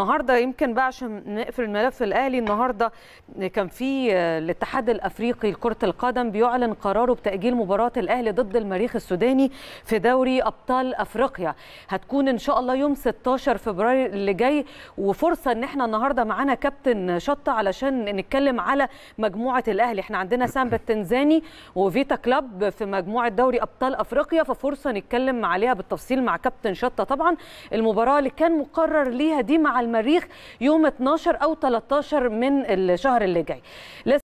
النهارده يمكن بقى عشان نقفل الملف الاهلي النهارده كان في الاتحاد الأفريقي لكرة القدم بيعلن قراره بتأجيل مباراة الأهلي ضد المريخ السوداني في دوري أبطال أفريقيا. هتكون إن شاء الله يوم 16 فبراير اللي جاي. وفرصة إن إحنا النهارده معانا كابتن شطة علشان نتكلم على مجموعة الأهلي. إحنا عندنا سامبا التنزاني وفيتا كلاب في مجموعة دوري أبطال أفريقيا ففرصة نتكلم عليها بالتفصيل مع كابتن شطة. طبعا المباراة اللي كان مقرر ليها دي مع المريخ يوم 12 أو 13 من الشهر اللي جاي.